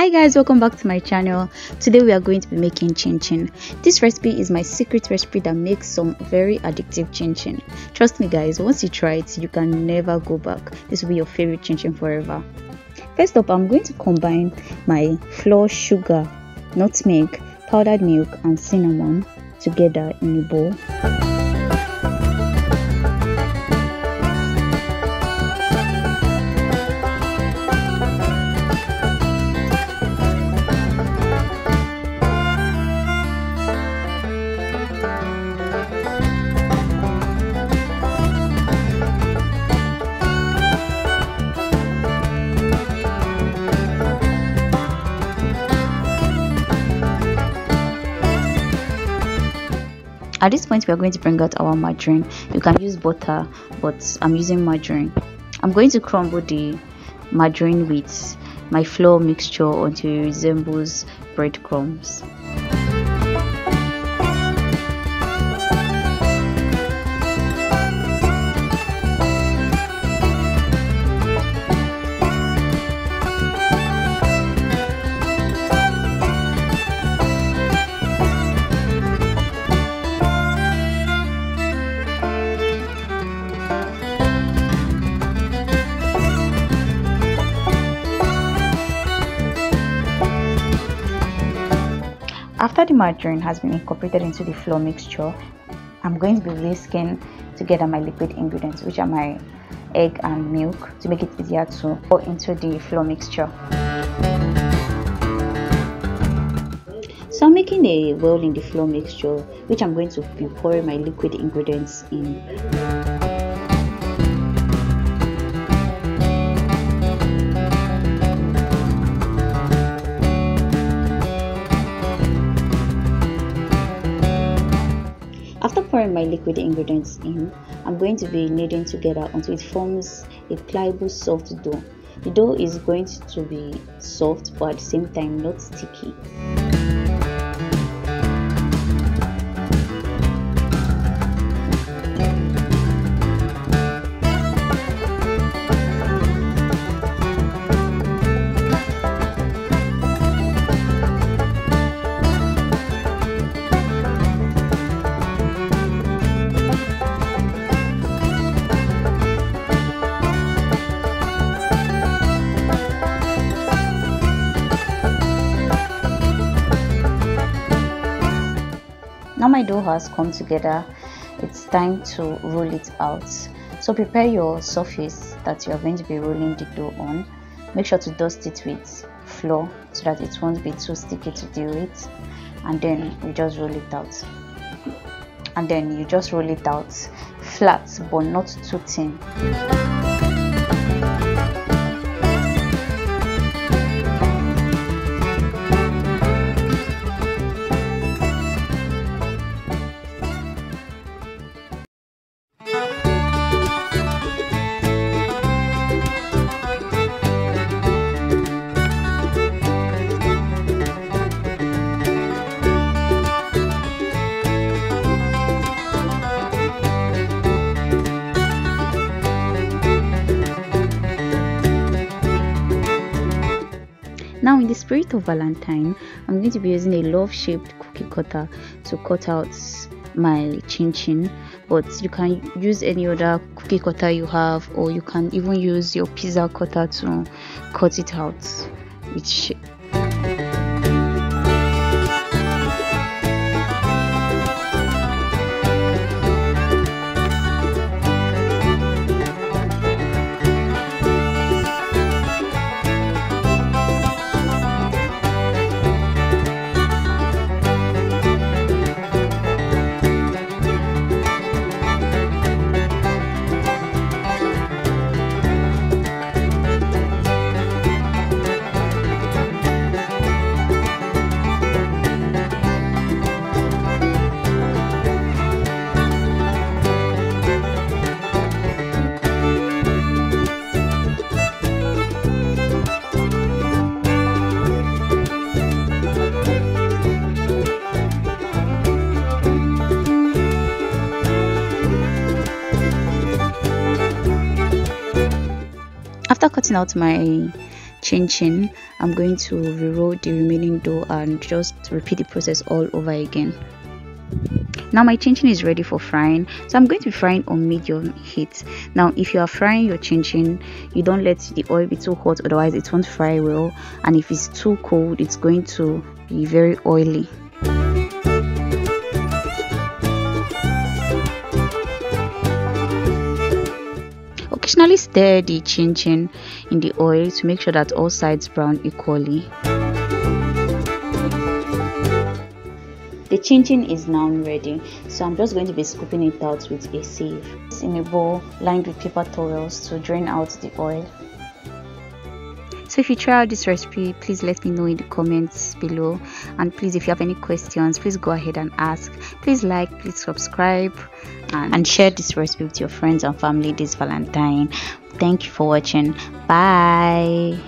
hi guys welcome back to my channel. Today we are going to be making chin chin. This recipe is my secret recipe that makes some very addictive chin chin. Trust me guys once you try it you can never go back. This will be your favorite chin chin forever. First up i'm going to combine my flour sugar nutmeg powdered milk and cinnamon together in a bowl at this point we are going to bring out our margarine. You can use butter but i'm using margarine. I'm going to crumble the margarine with my flour mixture until it resembles breadcrumbs After the margarine has been incorporated into the flour mixture, I'm going to be whisking together my liquid ingredients, which are my egg and milk, to make it easier to pour into the flour mixture. So I'm making a well in the flour mixture, which I'm going to be pouring my liquid ingredients in. Pouring my liquid ingredients in, I'm going to be kneading together until it forms a pliable soft dough. The dough is going to be soft but at the same time not sticky. Now my dough has come together. It's time to roll it out. So prepare your surface that you are going to be rolling the dough on. Make sure to dust it with flour so that it won't be too sticky to deal with. And then you just roll it out. And then you just roll it out flat but not too thin Now in the spirit of Valentine, I'm going to be using a love-shaped cookie cutter to cut out my chin chin but you can use any other cookie cutter you have or you can even use your pizza cutter to cut it out with cutting out my chin chin. I'm going to reroll the remaining dough and just repeat the process all over again. Now my chin chin is ready for frying. So i'm going to be frying on medium heat. Now if you are frying your chin chin you don't let the oil be too hot otherwise it won't fry well. And if it's too cold it's going to be very oily occasionally stir the chin chin in the oil to make sure that all sides brown equally. The chin chin is now ready so i'm just going to be scooping it out with a sieve. In a bowl lined with paper towels to drain out the oil so if you try out this recipe please let me know in the comments below. And please if you have any questions please go ahead and ask. Please like please subscribe and, and share this recipe with your friends and family this valentine. Thank you for watching. Bye